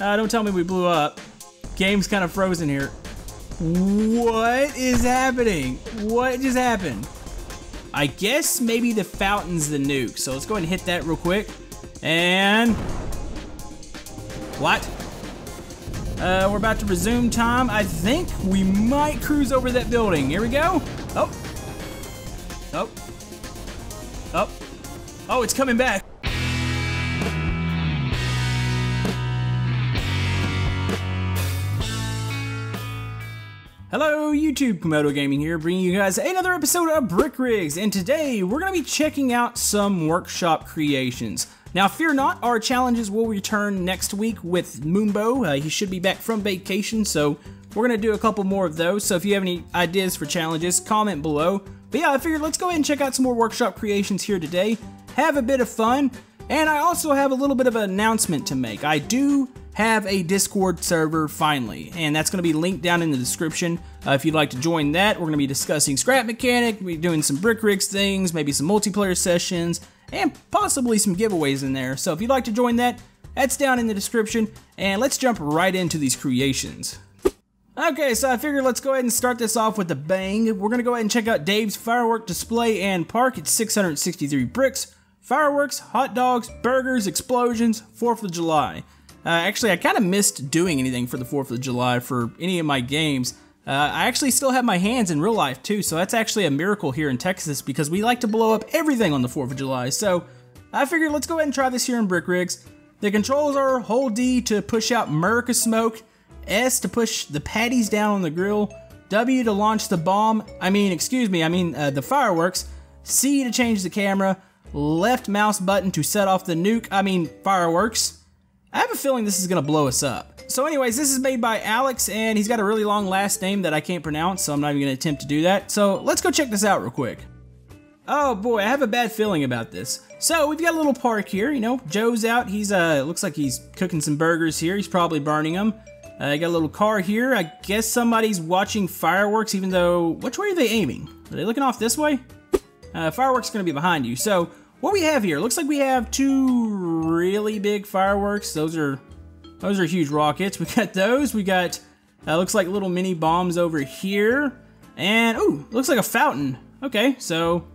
Uh, don't tell me we blew up. Game's kind of frozen here. What is happening? What just happened? I guess maybe the fountain's the nuke. So let's go ahead and hit that real quick. And... What? Uh, we're about to resume time. I think we might cruise over that building. Here we go. Oh. Oh. Oh. Oh, it's coming back. YouTube, Camodo Gaming here, bringing you guys another episode of Brick Rigs, and today we're going to be checking out some workshop creations. Now fear not, our challenges will return next week with Moonbo, uh, he should be back from vacation, so we're going to do a couple more of those, so if you have any ideas for challenges, comment below. But yeah, I figured let's go ahead and check out some more workshop creations here today, have a bit of fun, and I also have a little bit of an announcement to make. I do have a Discord server finally, and that's going to be linked down in the description. Uh, if you'd like to join that, we're going to be discussing scrap mechanic, we're doing some brick rigs things, maybe some multiplayer sessions, and possibly some giveaways in there. So if you'd like to join that, that's down in the description, and let's jump right into these creations. Okay, so I figured let's go ahead and start this off with a bang. We're going to go ahead and check out Dave's firework display and park. It's 663 bricks, fireworks, hot dogs, burgers, explosions, 4th of July. Uh, actually, I kind of missed doing anything for the 4th of July for any of my games. Uh, I actually still have my hands in real life too, so that's actually a miracle here in Texas because we like to blow up everything on the 4th of July. So I figured let's go ahead and try this here in Brick Rigs. The controls are hold D to push out America smoke, S to push the patties down on the grill, W to launch the bomb, I mean, excuse me, I mean uh, the fireworks, C to change the camera, left mouse button to set off the nuke, I mean fireworks, I have a feeling this is gonna blow us up. So anyways, this is made by Alex, and he's got a really long last name that I can't pronounce, so I'm not even gonna attempt to do that. So let's go check this out real quick. Oh boy, I have a bad feeling about this. So we've got a little park here, you know, Joe's out, he's, uh, looks like he's cooking some burgers here, he's probably burning them. I uh, got a little car here, I guess somebody's watching fireworks, even though, which way are they aiming? Are they looking off this way? Uh, fireworks gonna be behind you, so what we have here, looks like we have two really big fireworks. Those are those are huge rockets. We got those. We got uh, looks like little mini bombs over here. And oh, looks like a fountain. Okay, so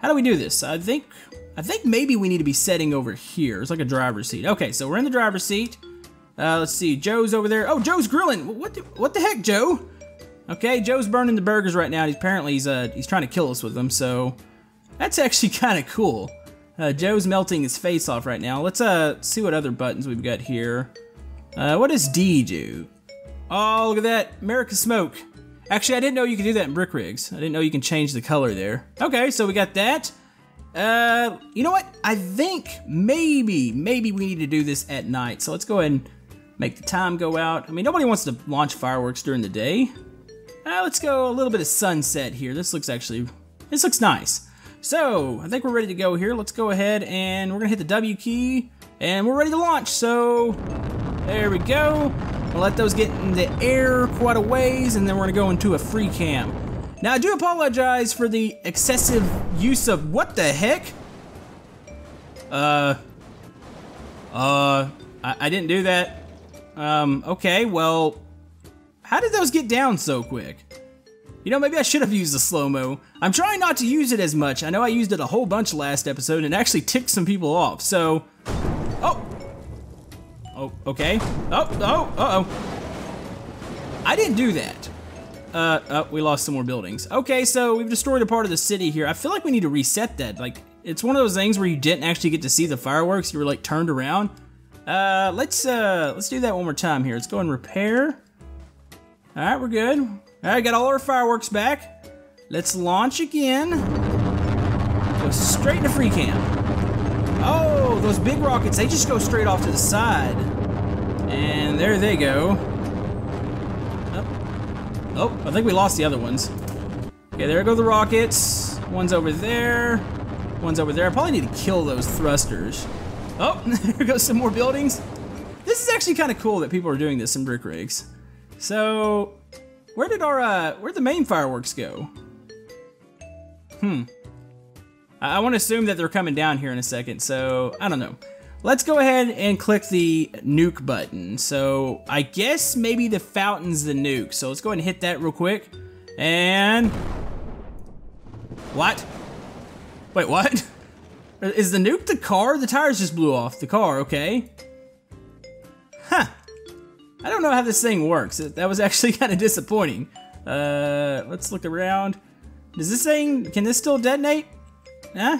how do we do this? I think I think maybe we need to be setting over here. It's like a driver's seat. Okay, so we're in the driver's seat. Uh, let's see, Joe's over there. Oh, Joe's grilling. What the, what the heck, Joe? Okay, Joe's burning the burgers right now. He's apparently he's uh he's trying to kill us with them. So that's actually kind of cool. Uh, Joe's melting his face off right now. Let's uh see what other buttons we've got here. Uh, what does D do? Oh, look at that. America Smoke. Actually, I didn't know you could do that in Brick Rigs. I didn't know you can change the color there. Okay, so we got that. Uh, you know what? I think maybe, maybe we need to do this at night. So let's go ahead and make the time go out. I mean, nobody wants to launch fireworks during the day. Uh, let's go a little bit of sunset here. This looks actually, this looks nice. So, I think we're ready to go here. Let's go ahead and we're gonna hit the W key and we're ready to launch. So, there we go. We'll let those get in the air quite a ways and then we're gonna go into a free cam. Now, I do apologize for the excessive use of, what the heck? Uh, uh, I, I didn't do that. Um, okay, well, how did those get down so quick? You know, maybe I should have used the slow-mo. I'm trying not to use it as much. I know I used it a whole bunch last episode and actually ticked some people off, so... Oh! Okay. Oh, oh, uh-oh. I didn't do that. Uh, oh, we lost some more buildings. Okay, so we've destroyed a part of the city here. I feel like we need to reset that. Like, it's one of those things where you didn't actually get to see the fireworks. You were, like, turned around. Uh, let's, uh, let's do that one more time here. Let's go and repair. All right, we're good. Alright, got all our fireworks back. Let's launch again. Go straight into free cam. Those big rockets, they just go straight off to the side. And there they go. Oh, oh I think we lost the other ones. Okay, there go the rockets. One's over there. One's over there. I probably need to kill those thrusters. Oh, there goes some more buildings. This is actually kind of cool that people are doing this in brick rigs. So, where did our, uh, where'd the main fireworks go? Hmm. I, want to assume that they're coming down here in a second, so I don't know. let's go ahead and click the nuke button. So I guess maybe the fountain's the nuke. So let's go ahead and hit that real quick. And... What? Wait, what? Is the nuke the car? The tires just blew off the car, okay. Huh. I don't know how this thing works. That was actually kind of disappointing. Uh, let's look around. Does this thing, can this still detonate? Huh?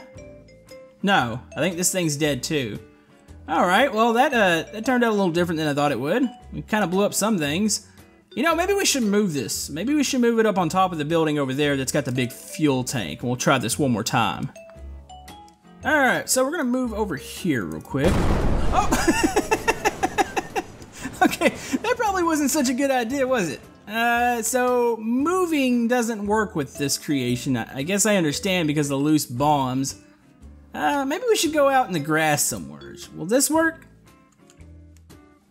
No, I think this thing's dead too. All right, well that uh, that turned out a little different than I thought it would. We kind of blew up some things. You know, maybe we should move this. Maybe we should move it up on top of the building over there that's got the big fuel tank. We'll try this one more time. All right, so we're gonna move over here real quick. Oh! okay, that probably wasn't such a good idea, was it? Uh, so moving doesn't work with this creation. I guess I understand because of the loose bombs. Uh, maybe we should go out in the grass somewhere. Will this work?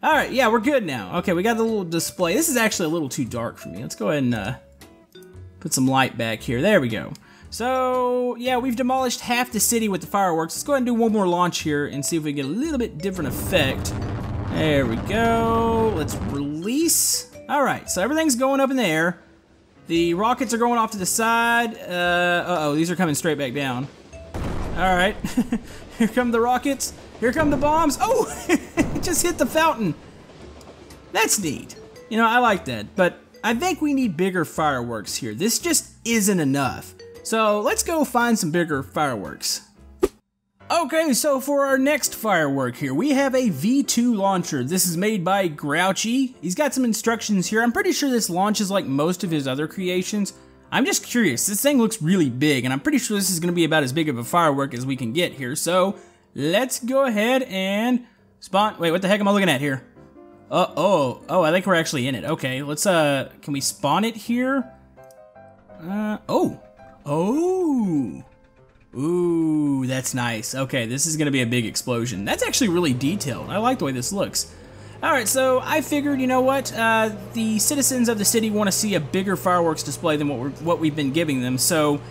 Alright, yeah, we're good now. Okay, we got the little display. This is actually a little too dark for me. Let's go ahead and uh, put some light back here. There we go. So, yeah, we've demolished half the city with the fireworks. Let's go ahead and do one more launch here and see if we get a little bit different effect. There we go. Let's release. Alright, so everything's going up in the air. The rockets are going off to the side. Uh, uh oh these are coming straight back down. Alright. Here come the rockets. Here come the bombs. Oh! it just hit the fountain. That's neat. You know, I like that. But I think we need bigger fireworks here. This just isn't enough. So let's go find some bigger fireworks. Okay, so for our next firework here, we have a V2 launcher. This is made by Grouchy. He's got some instructions here. I'm pretty sure this launches like most of his other creations. I'm just curious, this thing looks really big, and I'm pretty sure this is going to be about as big of a firework as we can get here, so let's go ahead and spawn- wait, what the heck am I looking at here? Uh, oh, oh, I think we're actually in it. Okay, let's, uh, can we spawn it here? Uh, oh, oh, ooh, that's nice. Okay, this is going to be a big explosion. That's actually really detailed. I like the way this looks. Alright, so I figured, you know what, uh, the citizens of the city want to see a bigger fireworks display than what, we're, what we've been giving them, so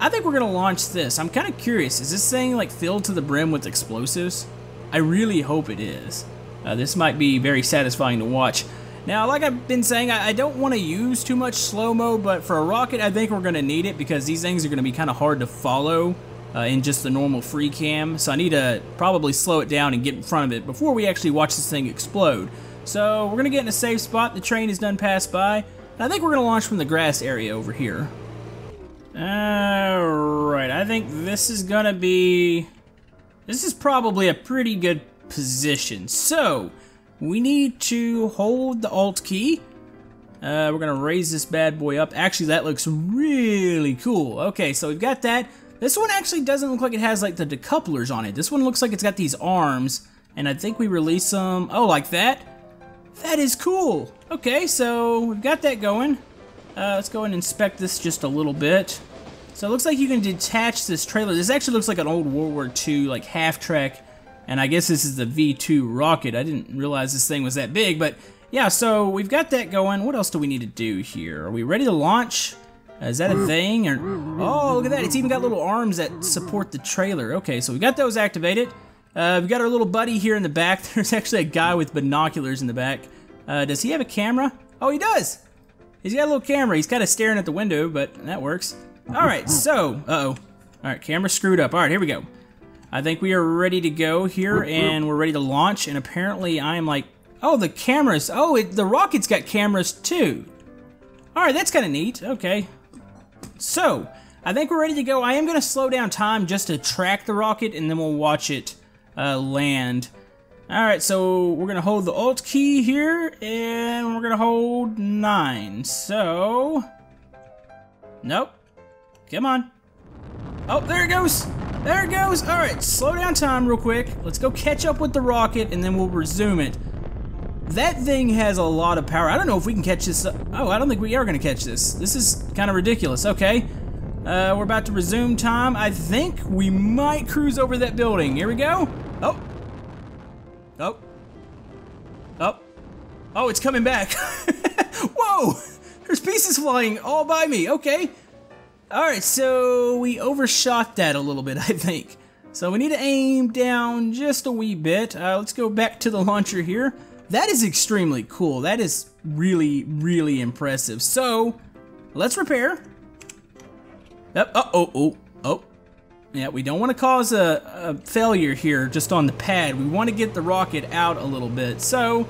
I think we're going to launch this. I'm kind of curious, is this thing like filled to the brim with explosives? I really hope it is. Uh, this might be very satisfying to watch. Now, like I've been saying, I, I don't want to use too much slow-mo, but for a rocket, I think we're going to need it because these things are going to be kind of hard to follow uh, in just the normal free cam, so I need to probably slow it down and get in front of it before we actually watch this thing explode. So we're going to get in a safe spot, the train is done passed by, I think we're going to launch from the grass area over here. Alright, I think this is going to be... This is probably a pretty good position. So, we need to hold the Alt key. Uh, we're going to raise this bad boy up. Actually, that looks really cool. Okay, so we've got that. This one actually doesn't look like it has like the decouplers on it. This one looks like it's got these arms, and I think we release them. Oh, like that? That is cool. Okay, so we've got that going. Uh, let's go and inspect this just a little bit. So it looks like you can detach this trailer. This actually looks like an old World War II like half track, and I guess this is the V2 rocket. I didn't realize this thing was that big, but yeah, so we've got that going. What else do we need to do here? Are we ready to launch? Is that a thing? Or oh, look at that! It's even got little arms that support the trailer. Okay, so we got those activated. Uh, we've got our little buddy here in the back. There's actually a guy with binoculars in the back. Uh, does he have a camera? Oh, he does. He's got a little camera. He's kind of staring at the window, but that works. All right, so uh oh. All right, camera screwed up. All right, here we go. I think we are ready to go here, and we're ready to launch. And apparently, I am like, oh, the cameras. Oh, it, the rocket's got cameras too. All right, that's kind of neat. Okay, so, I think we're ready to go. I am going to slow down time just to track the rocket, and then we'll watch it uh, land. Alright, so we're going to hold the Alt key here, and we're going to hold 9. So... Nope. Come on. Oh, there it goes! There it goes! Alright, slow down time real quick. Let's go catch up with the rocket, and then we'll resume it. That thing has a lot of power. I don't know if we can catch this. Oh, I don't think we are going to catch this. This is kind of ridiculous. Okay. Uh, we're about to resume time. I think we might cruise over that building. Here we go. Oh. Oh. Oh. Oh, it's coming back. Whoa! There's pieces flying all by me. Okay. All right, so we overshot that a little bit, I think. So we need to aim down just a wee bit. Uh, let's go back to the launcher here. That is extremely cool. That is really, really impressive. So, let's repair. Uh oh, oh, oh. Yeah, we don't want to cause a, a failure here just on the pad. We want to get the rocket out a little bit. So,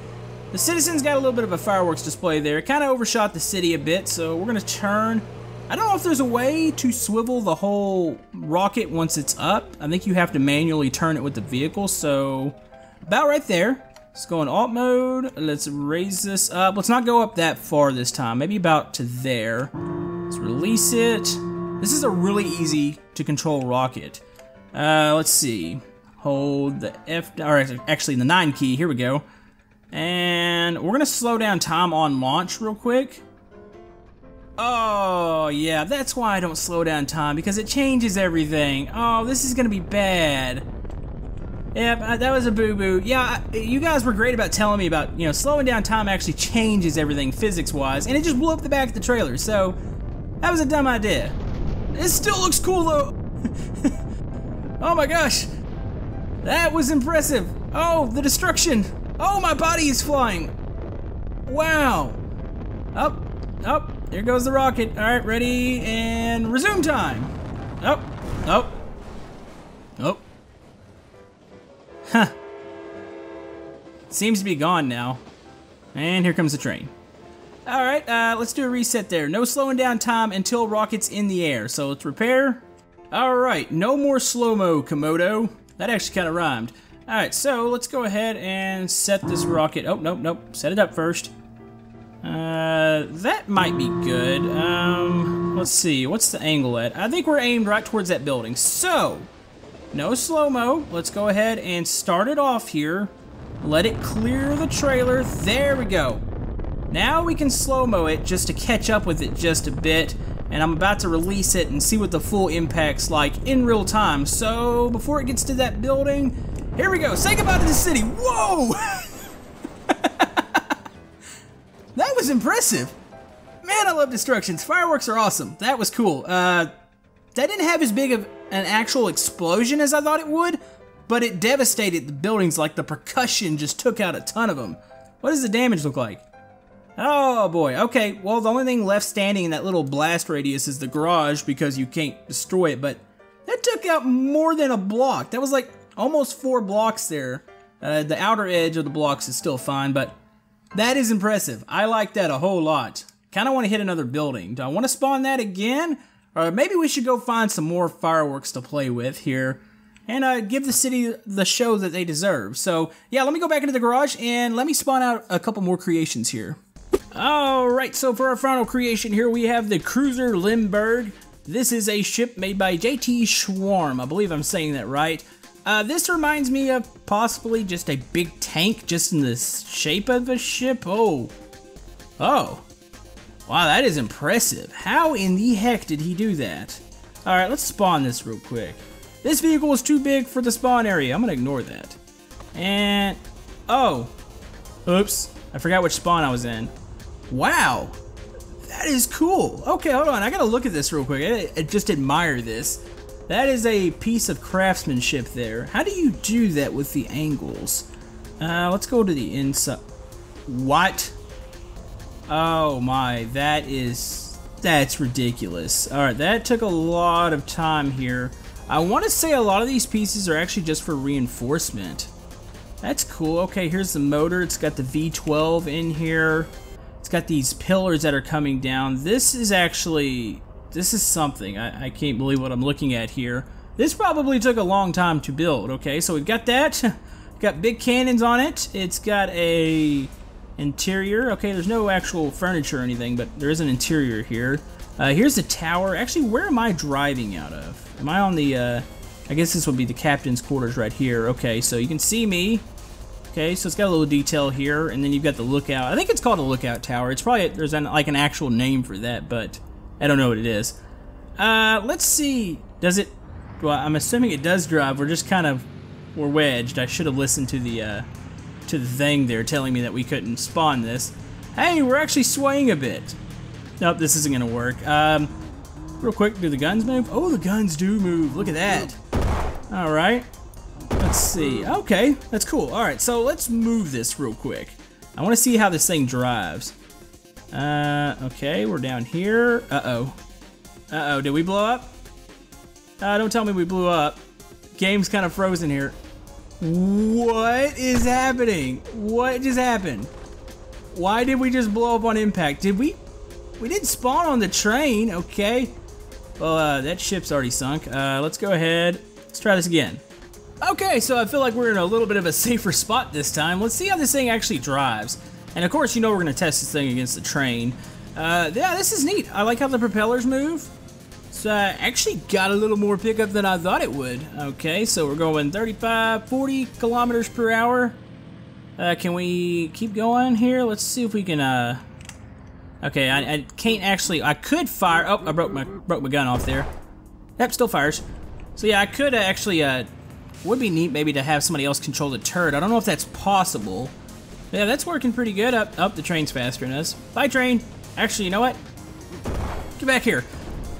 the citizens got a little bit of a fireworks display there. It kind of overshot the city a bit, so we're going to turn. I don't know if there's a way to swivel the whole rocket once it's up. I think you have to manually turn it with the vehicle, so about right there. Let's go in alt mode. Let's raise this up. Let's not go up that far this time. Maybe about to there. Let's release it. This is a really easy to control rocket. Uh, let's see. Hold the F, or actually the 9 key. Here we go. And we're going to slow down time on launch real quick. Oh, yeah, that's why I don't slow down time, because it changes everything. Oh, this is gonna be bad. Yeah, uh, that was a boo-boo. Yeah, you guys were great about telling me about, you know, slowing down time actually changes everything physics-wise, and it just blew up the back of the trailer, so that was a dumb idea. It still looks cool, though. oh my gosh. That was impressive. Oh, the destruction. Oh, my body is flying. Wow. Up, up, there goes the rocket. All right, ready and resume time. Oh, oh, oh. Huh. Seems to be gone now. And here comes the train. All right, uh, let's do a reset there. No slowing down time until rocket's in the air. So let's repair. All right, no more slow-mo, Camodo. That actually kind of rhymed. All right, so let's go ahead and set this rocket. Oh, nope, nope. Set it up first. Uh, that might be good. Um, let's see, what's the angle at? I think we're aimed right towards that building. So, no slow-mo. Let's go ahead and start it off here. Let it clear the trailer. There we go. Now we can slow-mo it just to catch up with it just a bit. And I'm about to release it and see what the full impact's like in real time. So, before it gets to that building, here we go. Say goodbye to the city. Whoa! That was impressive. Man, I love destructions. Fireworks are awesome. That was cool. Uh, that didn't have as big of an actual explosion as I thought it would, but it devastated the buildings like the percussion just took out a ton of them. What does the damage look like? Oh boy, okay, well the only thing left standing in that little blast radius is the garage because you can't destroy it, but that took out more than a block. That was like almost four blocks there. Uh, the outer edge of the blocks is still fine, but that is impressive. I like that a whole lot. Kind of want to hit another building. Do I want to spawn that again? Or maybe we should go find some more fireworks to play with here and uh, give the city the show that they deserve. So yeah, let me go back into the garage and let me spawn out a couple more creations here. Alright, so for our final creation here, we have the Cruiser Limburg. This is a ship made by JT Schwarm. I believe I'm saying that right. Uh, this reminds me of possibly just a big tank just in the shape of a ship. Oh. Oh. Wow, that is impressive. How in the heck did he do that? Alright, let's spawn this real quick. This vehicle is too big for the spawn area. I'm gonna ignore that. And... Oh. Oops. I forgot which spawn I was in. Wow. That is cool. Okay, hold on. I gotta look at this real quick. I, I just admire this. That is a piece of craftsmanship there. How do you do that with the angles? Uh, let's go to the inside. What? Oh my, that is... That's ridiculous. Alright, that took a lot of time here. I want to say a lot of these pieces are actually just for reinforcement. That's cool. Okay, here's the motor. It's got the V12 in here. It's got these pillars that are coming down. This is actually this is something. I, I can't believe what I'm looking at here. This probably took a long time to build, okay? So we've got that. got big cannons on it. It's got a interior. Okay, there's no actual furniture or anything, but there is an interior here. Uh, here's the tower. Actually, where am I driving out of? Am I on the, uh, I guess this would be the captain's quarters right here. Okay, so you can see me. Okay, so it's got a little detail here, and then you've got the lookout. I think it's called a lookout tower. It's probably, there's an, like an actual name for that, but I don't know what it is. Uh, let's see. Does it... Well, I'm assuming it does drive. We're just kind of... We're wedged. I should have listened to the, uh, to the thing there telling me that we couldn't spawn this. Hey, we're actually swaying a bit. Nope, this isn't to work. Um, real quick, do the guns move? Oh, the guns do move. Look at that. All right. Let's see. Okay, that's cool. All right, so let's move this real quick. I want to see how this thing drives. Uh, okay, we're down here. Uh-oh. Uh-oh, did we blow up? Uh, don't tell me we blew up. Game's kind of frozen here. What is happening? What just happened? Why did we just blow up on impact? Did we? We didn't spawn on the train, okay. Well, uh, that ship's already sunk. Uh, let's go ahead. Let's try this again. Okay, so I feel like we're in a little bit of a safer spot this time. Let's see how this thing actually drives. And of course, you know we're going to test this thing against the train. Uh, yeah, this is neat. I like how the propellers move. So I actually got a little more pickup than I thought it would. Okay, so we're going 35, 40 kilometers per hour. Uh, can we keep going here? Let's see if we can, uh... Okay, I, I can't actually... I could fire... Oh, I broke my broke my gun off there. Yep, still fires. So yeah, I could uh, actually, uh, would be neat maybe to have somebody else control the turret. I don't know if that's possible. Yeah, that's working pretty good. Up, up the train's faster than us. Bye, train. Actually, you know what? Get back here.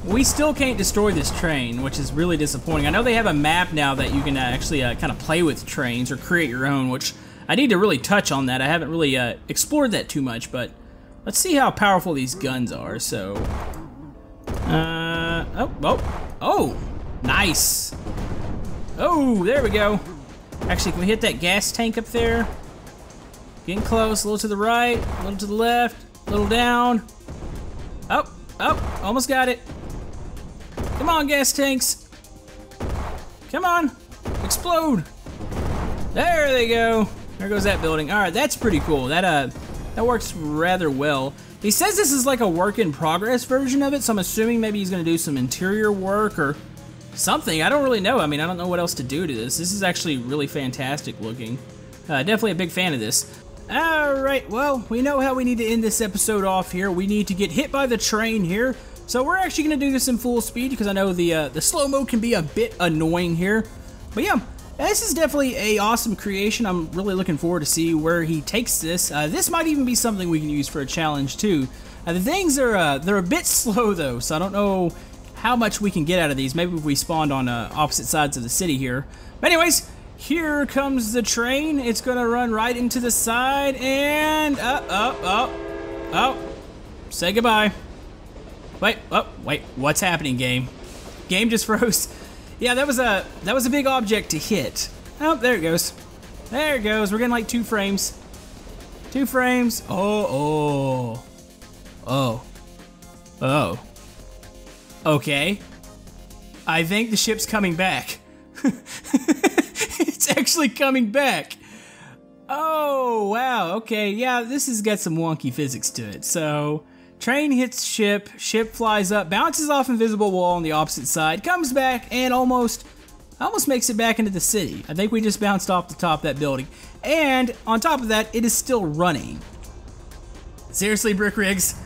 We still can't destroy this train, which is really disappointing. I know they have a map now that you can uh, actually uh, kind of play with trains or create your own, which I need to really touch on that. I haven't really uh, explored that too much, but let's see how powerful these guns are. So, uh, oh, oh, oh, nice. Oh, there we go. Actually, can we hit that gas tank up there? Getting close, a little to the right, a little to the left, a little down. Oh, oh, almost got it. Come on, gas tanks. Come on, explode. There they go. There goes that building. All right, that's pretty cool. That uh, that works rather well. He says this is like a work in progress version of it, so I'm assuming maybe he's gonna do some interior work or something. I don't really know. I mean, I don't know what else to do to this. This is actually really fantastic looking. Uh, definitely a big fan of this. Alright, well, we know how we need to end this episode off here. We need to get hit by the train here. So we're actually going to do this in full speed because I know the uh, the slow-mo can be a bit annoying here. But yeah, this is definitely a awesome creation. I'm really looking forward to see where he takes this. Uh, this might even be something we can use for a challenge too. Uh, the things are uh, they're a bit slow though, so I don't know how much we can get out of these. Maybe if we spawned on uh, opposite sides of the city here. But anyways, here comes the train. It's gonna run right into the side and uh, oh, oh, oh, say goodbye. Wait, oh, wait, what's happening, game? Game just froze. Yeah, that was a that was a big object to hit. Oh, there it goes. There it goes. We're getting like two frames. Two frames. Oh, oh, oh, oh. Okay. I think the ship's coming back. actually coming back. Oh, wow. Okay, yeah, this has got some wonky physics to it. So, train hits ship, ship flies up, bounces off invisible wall on the opposite side, comes back, and almost almost makes it back into the city. I think we just bounced off the top of that building. And on top of that, it is still running. Seriously, Brick Rigs?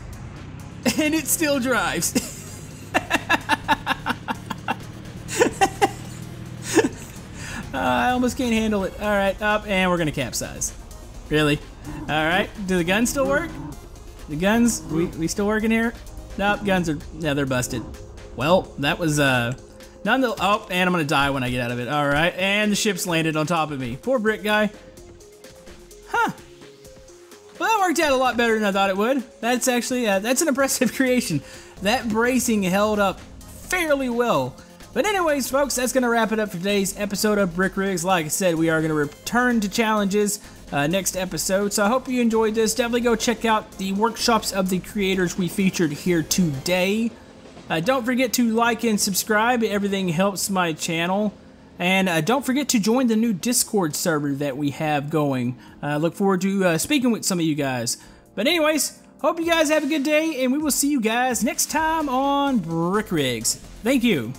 And it still drives. I almost can't handle it. All right, up, and we're gonna capsize. Really? All right, do the guns still work? The guns, we, we still working here? Nope, guns are, yeah, they're busted. Well, that was, uh, none the, oh, and I'm gonna die when I get out of it. All right, and the ship's landed on top of me. Poor brick guy. Huh. Well, that worked out a lot better than I thought it would. That's actually, uh, that's an impressive creation. That bracing held up fairly well. But anyways, folks, that's going to wrap it up for today's episode of Brick Rigs. Like I said, we are going to return to challenges uh, next episode. So I hope you enjoyed this. Definitely go check out the workshops of the creators we featured here today. Uh, don't forget to like and subscribe. Everything helps my channel. And uh, don't forget to join the new Discord server that we have going. I look forward to uh, speaking with some of you guys. But anyways, hope you guys have a good day, and we will see you guys next time on Brick Rigs. Thank you.